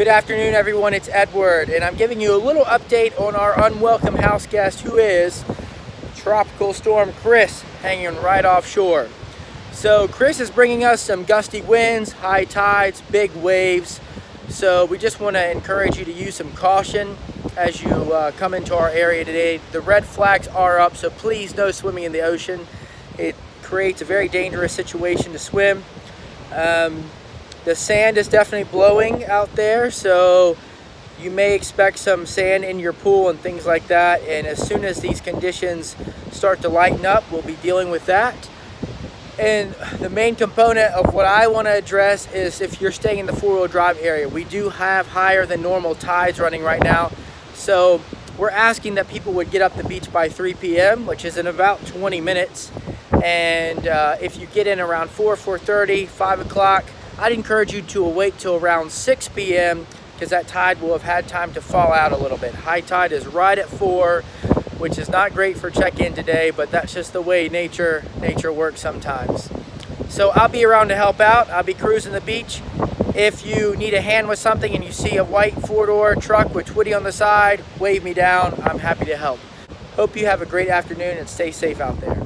Good afternoon everyone, it's Edward and I'm giving you a little update on our unwelcome house guest who is Tropical Storm Chris hanging right offshore. So Chris is bringing us some gusty winds, high tides, big waves. So we just want to encourage you to use some caution as you uh, come into our area today. The red flags are up, so please no swimming in the ocean. It creates a very dangerous situation to swim. Um, the sand is definitely blowing out there, so you may expect some sand in your pool and things like that. And as soon as these conditions start to lighten up, we'll be dealing with that. And the main component of what I want to address is if you're staying in the four-wheel drive area. We do have higher than normal tides running right now. So we're asking that people would get up the beach by 3 p.m., which is in about 20 minutes. And uh, if you get in around 4, 4.30, 5 o'clock, I'd encourage you to wait till around 6 p.m. because that tide will have had time to fall out a little bit. High tide is right at 4, which is not great for check-in today, but that's just the way nature, nature works sometimes. So I'll be around to help out. I'll be cruising the beach. If you need a hand with something and you see a white four-door truck with Twiddy on the side, wave me down. I'm happy to help. Hope you have a great afternoon and stay safe out there.